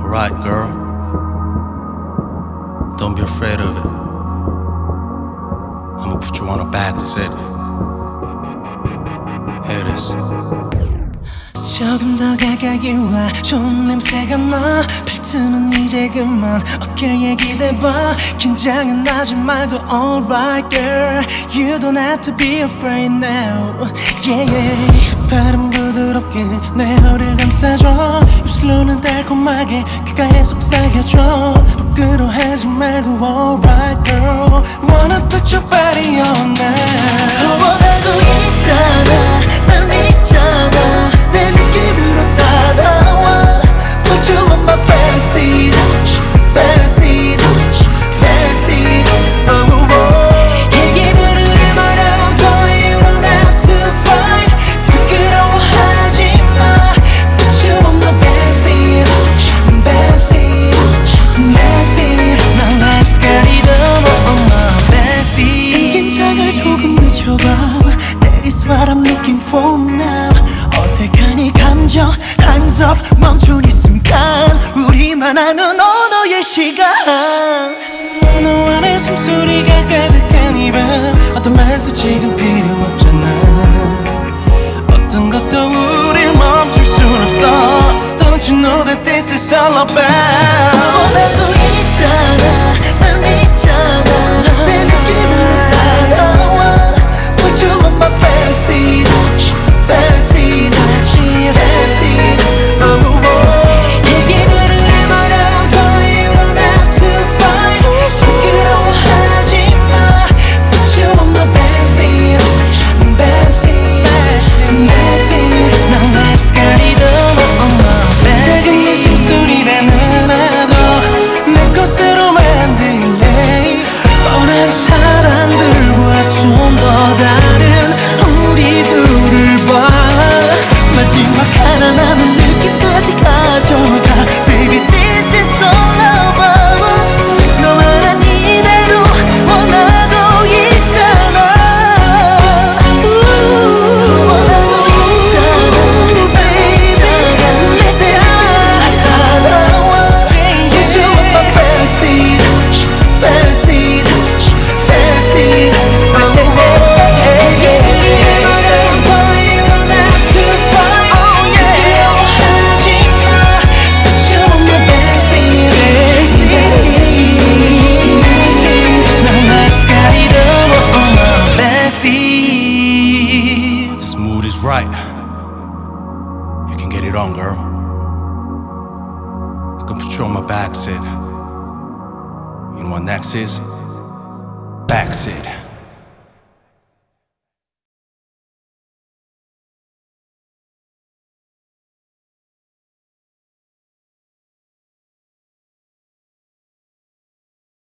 Alright, girl. Don't be afraid of it. I'ma put you on a back seat. Here it is. 조금 더 가까이 와 좋은 냄새가 나 팔트는 이제 그만 어깨에 기대봐 긴장은 하지 말고 alright girl You don't have to be afraid now yeah yeah 달콤하게 귓가에 속삭여줘 부끄러워하지 말고 alright girl Wanna put your body on now For now. 어색한 이 감정 up 멈춘 이 순간. 우리만 아는 언어의 시간. 너와 내 숨소리가 가득한 이 밤. 어떤 말도 지금 필요 없잖아. 어떤 것도 우릴 멈출 순 없어. Don't you know that this is all about right. You can get it on, girl. I can put you on my back seat. You know what next is? Back seat.